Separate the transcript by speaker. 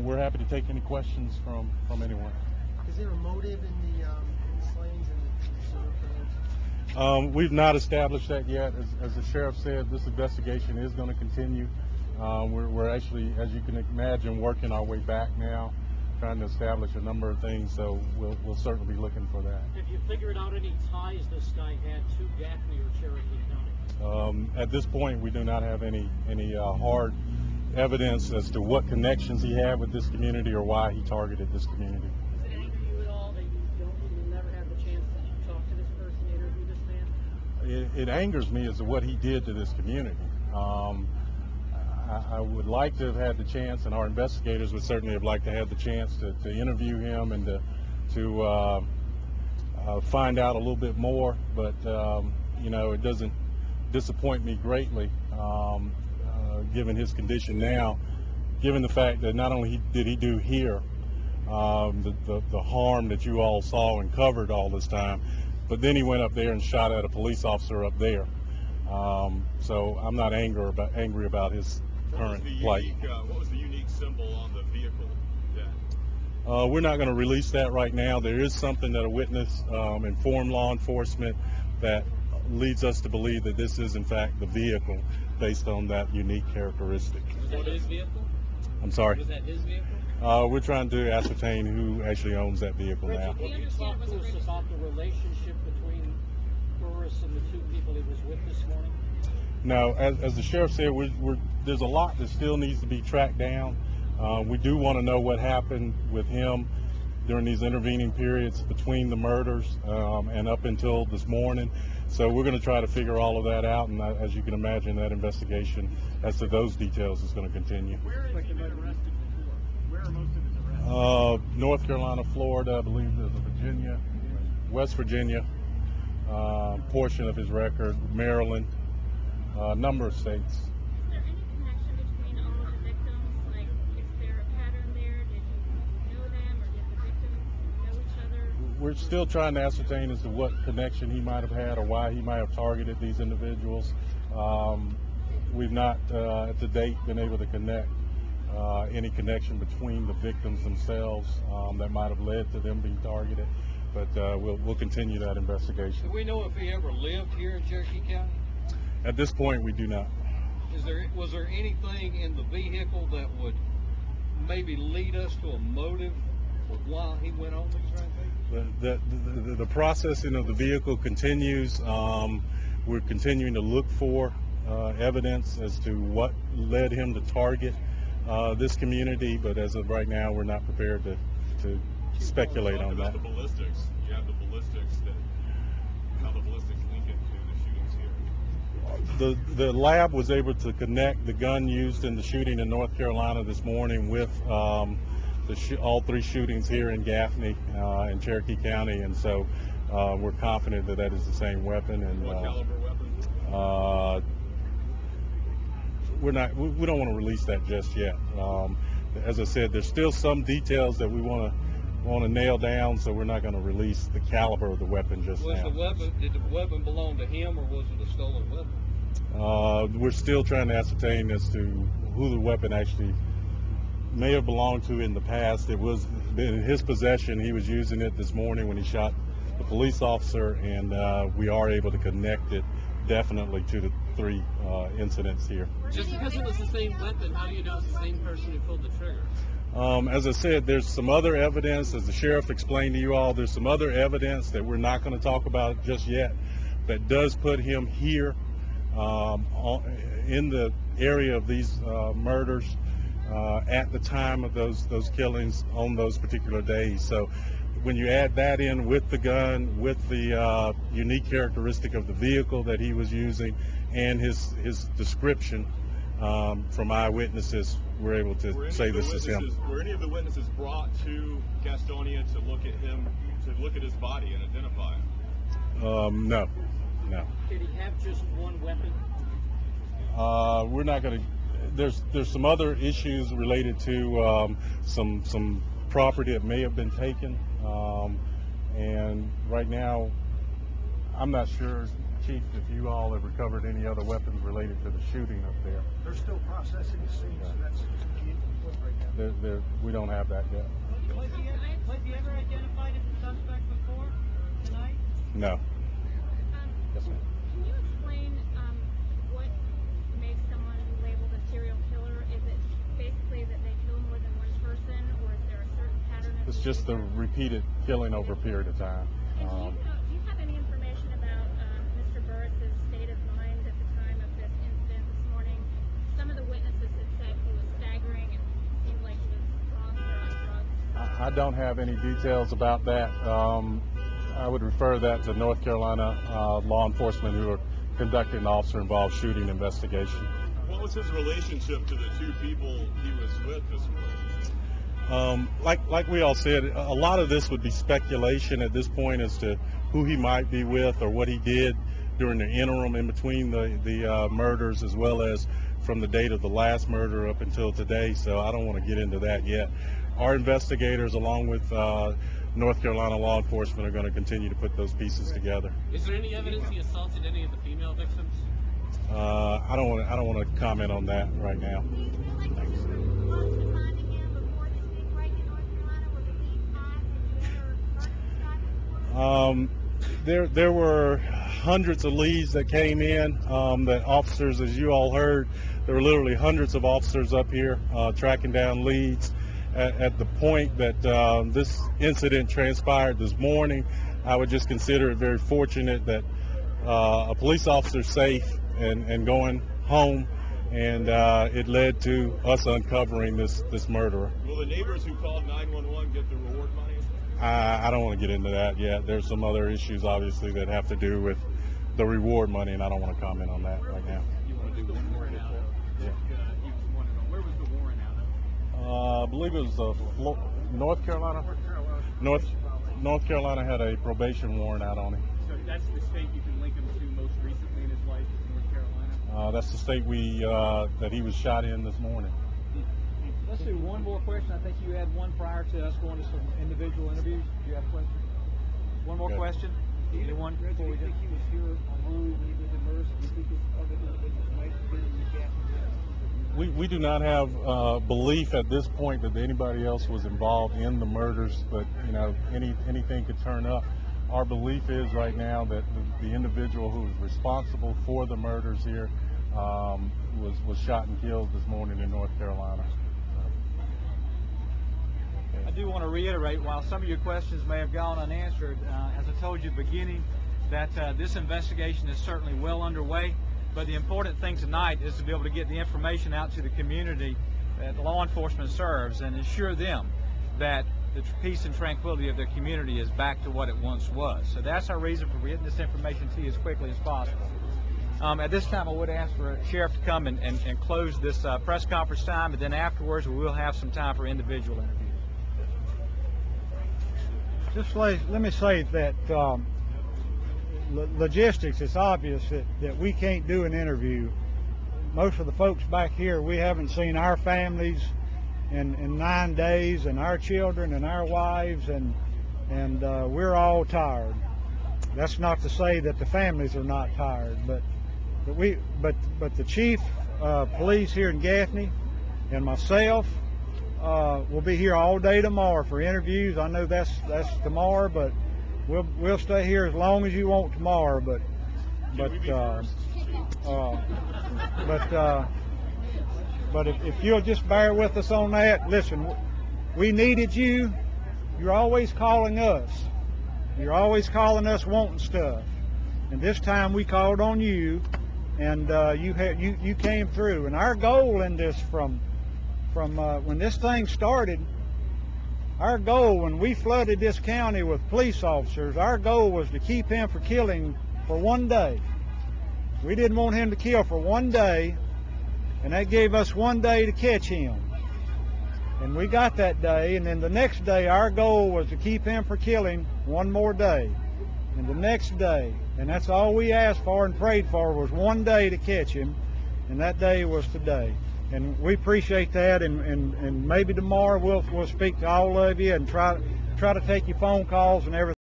Speaker 1: Um, we're happy to take any questions from, from anyone.
Speaker 2: Is there a motive in the, um, in the slayings and the sewer?
Speaker 1: Um, we've not established that yet. As, as the sheriff said, this investigation is going to continue. Um, we're, we're actually, as you can imagine, working our way back now, trying to establish a number of things. So we'll, we'll certainly be looking for that.
Speaker 3: Have you figured out any ties this guy had to Gaffney or Cherokee County?
Speaker 1: Um, at this point, we do not have any any uh, hard evidence as to what connections he had with this community or why he targeted this community.
Speaker 3: Does it anger you at all that you don't, you never had the chance to talk to this person, interview this man?
Speaker 1: It, it angers me as to what he did to this community. Um, I, I would like to have had the chance, and our investigators would certainly have liked to have the chance to, to interview him and to, to uh, uh, find out a little bit more. But um, you know, it doesn't disappoint me greatly, um, given his condition now, given the fact that not only did he do here um, the, the, the harm that you all saw and covered all this time, but then he went up there and shot at a police officer up there. Um, so I'm not angry about angry about his
Speaker 4: What
Speaker 1: current
Speaker 4: the
Speaker 1: plight.
Speaker 4: uh, what was the unique symbol on the vehicle then?
Speaker 1: Uh, we're not going to release that right now. There is something that a witness um, informed law enforcement that leads us to believe that this is in fact the vehicle based on that unique characteristic.
Speaker 3: Was that his vehicle?
Speaker 1: I'm sorry.
Speaker 3: Was that his vehicle?
Speaker 1: Uh, we're trying to ascertain who actually owns that vehicle now.
Speaker 3: Reggie, can you talk to us about the relationship between Burris and the two people he was with this morning?
Speaker 1: Now, as, as the sheriff said, we're, we're, there's a lot that still needs to be tracked down. Uh, we do want to know what happened with him during these intervening periods between the murders um, and up until this morning. So we're going to try to figure all of that out, and uh, as you can imagine, that investigation as to those details is going to continue.
Speaker 3: Where has he been arrested before? Where are most of his arrests?
Speaker 1: Uh, North Carolina, Florida, I believe there's a Virginia, West Virginia, uh, portion of his record, Maryland, a number of states.
Speaker 5: Is there any connection between all of the victims? Like, is there a pattern there? Did you know them, or did the victims know each other?
Speaker 1: We're still trying to ascertain as to what connection he might have had or why he might have targeted these individuals. Um, we've not, uh, to date, been able to connect uh, any connection between the victims themselves um, that might have led to them being targeted. But uh, we'll, we'll continue that investigation.
Speaker 6: Do we know if he ever lived here in Cherokee County?
Speaker 1: At this point, we do not.
Speaker 6: Is there, was there anything in the vehicle that would maybe lead us to a motive for why he went on these rampages?
Speaker 1: The, the, the, processing of the vehicle continues. Um, we're continuing to look for uh, evidence as to what led him to target uh, this community, but as of right now, we're not prepared to, to speculate on that.
Speaker 4: the ballistics. You have the ballistics that, how the ballistics link into the shootings here.
Speaker 1: The, the lab was able to connect the gun used in the shooting in North Carolina this morning with um, the sh- all three shootings here in Gaffney uh, and Cherokee County, and so uh, we're confident that that is the same weapon. And
Speaker 4: What
Speaker 1: uh,
Speaker 4: caliber weapon?
Speaker 1: Uh, we're not. We, we don't want to release that just yet. Um, as I said, there's still some details that we want to want to nail down, so we're not going to release the caliber of the weapon just
Speaker 6: Was
Speaker 1: now.
Speaker 6: the weapon, did the weapon belong to him or was it a stolen weapon?
Speaker 1: Uh, we're still trying to ascertain as to who the weapon actually may have belonged to in the past. It was in his possession. He was using it this morning when he shot the police officer, and uh, we are able to connect it definitely to the three uh, incidents here.
Speaker 3: Just because it was the same weapon, how do you know it's the same person who pulled the trigger?
Speaker 1: Um, as I said, there's some other evidence, as the sheriff explained to you all, there's some other evidence that we're not going to talk about just yet that does put him here um, in the area of these uh, murders uh, at the time of those those killings on those particular days. So when you add that in with the gun, with the uh, unique characteristic of the vehicle that he was using, and his his description um, from eyewitnesses, we're able to
Speaker 4: Were
Speaker 1: say this is him.
Speaker 4: witnesses- Were any of the witnesses brought to Gastonia to look at him, to look at his body and identify him?
Speaker 1: Um, no, no.
Speaker 3: Did he have just one weapon?
Speaker 1: Uh, we're not going to. There's there's some other issues related to um, some some property that may have been taken, um, and right now, I'm not sure, Chief, if you all have recovered any other weapons related to the shooting up there.
Speaker 2: They're still processing the scene, so that's key input right now.
Speaker 1: there, there, we don't have that yet.
Speaker 3: Was he, was he ever identified as a suspect before tonight?
Speaker 1: No. Yes, ma'am.
Speaker 5: Can you explain um, what makes someone labeled a serial killer? Is it basically that they kill more than one person, or is there a certain pattern of
Speaker 1: It's just the repeated killing over a period of time.
Speaker 5: And do you,
Speaker 1: Um,
Speaker 5: know, do you have any information about um, Mr. Burris's state of mind at the time of this incident this morning? Some of the witnesses had said he was staggering and seemed like he was drunk or on drugs.
Speaker 1: I I don't have any details about that. Um, I would refer that to North Carolina uh, law enforcement who are conducting an officer-involved shooting investigation.
Speaker 4: What was his relationship to the two people he was with this morning?
Speaker 1: Um, like like we all said, a lot of this would be speculation at this point as to who he might be with or what he did during the interim in between the the uh, murders, as well as from the date of the last murder up until today. So I don't want to get into that yet. Our investigators, along with uh, North Carolina law enforcement, are going to continue to put those pieces together.
Speaker 7: Is there any evidence he assaulted any of the female victims?
Speaker 1: Uh, I don't want to I don't want to comment on that right now.
Speaker 5: Do you feel like you were close to finding him before this big break in North Carolina? Was it being hot? Had you ever heard this guy before?
Speaker 1: Um, there, there were hundreds of leads that came in. Um, that officers, as you all heard, there were literally hundreds of officers up here uh, tracking down leads. At, at the point that um, this incident transpired this morning, I would just consider it very fortunate that uh, a police officer safe and, and going home, and uh, it led to us uncovering this this murderer.
Speaker 4: Will the neighbors who called 911 get the reward money?
Speaker 1: I, I don't want to get into that yet. There's some other issues, obviously, that have to do with the reward money, and I don't want to comment on that right now.
Speaker 7: You want to do one warrant out of?
Speaker 1: Yeah.
Speaker 7: Uh, he was wanted on. Where was the warrant out of?
Speaker 1: Uh, I believe it was uh, North Carolina. North North Carolina had a probation warrant out on him.
Speaker 7: So that's the state you can link him to most recently in his life, North Carolina.
Speaker 1: Uh, that's the state we uh, that he was shot in this morning.
Speaker 8: Let's do one more question. I think you had one prior to us going to some individual interviews. Do you have a question? One more
Speaker 1: Okay.
Speaker 8: question? Anyone
Speaker 2: Reg, do
Speaker 8: we
Speaker 2: you
Speaker 8: do?
Speaker 2: think he was here on road when he was immersed? Do you think this other individuals might have been in the gap?
Speaker 1: We, we do not have uh, belief at this point that anybody else was involved in the murders, but you know any anything could turn up. Our belief is right now that the, the individual who was responsible for the murders here um, was was shot and killed this morning in North Carolina.
Speaker 8: I do want to reiterate, while some of your questions may have gone unanswered, uh, as I told you at the beginning, that uh, this investigation is certainly well underway. But the important thing tonight is to be able to get the information out to the community that law enforcement serves and ensure them that the peace and tranquility of their community is back to what it once was. So that's our reason for getting this information to you as quickly as possible. Um, at this time, I would ask for a sheriff to come and, and, and close this uh, press conference time, and then afterwards we will have some time for individual interviews.
Speaker 9: Just let, let me say that um, logistics, it's obvious that, that we can't do an interview. Most of the folks back here, we haven't seen our families in, in nine days, and our children and our wives, and and uh, we're all tired. That's not to say that the families are not tired, but but we but but the chief uh, police here in Gaffney and myself uh, we'll be here all day tomorrow for interviews. I know that's that's tomorrow, but we'll we'll stay here as long as you want tomorrow. But but uh, uh, but uh, but if, if you'll just bear with us on that, listen, we needed you. You're always calling us. You're always calling us wanting stuff, and this time we called on you, and uh, you had you you came through. And our goal in this from from uh, when this thing started, our goal when we flooded this county with police officers, our goal was to keep him for killing for one day. We didn't want him to kill for one day, and that gave us one day to catch him. And we got that day, and then the next day our goal was to keep him for killing one more day. And the next day, and that's all we asked for and prayed for was one day to catch him, and that day was today. And we appreciate that, and, and, and maybe tomorrow we'll we'll speak to all of you and try try to take your phone calls and everything.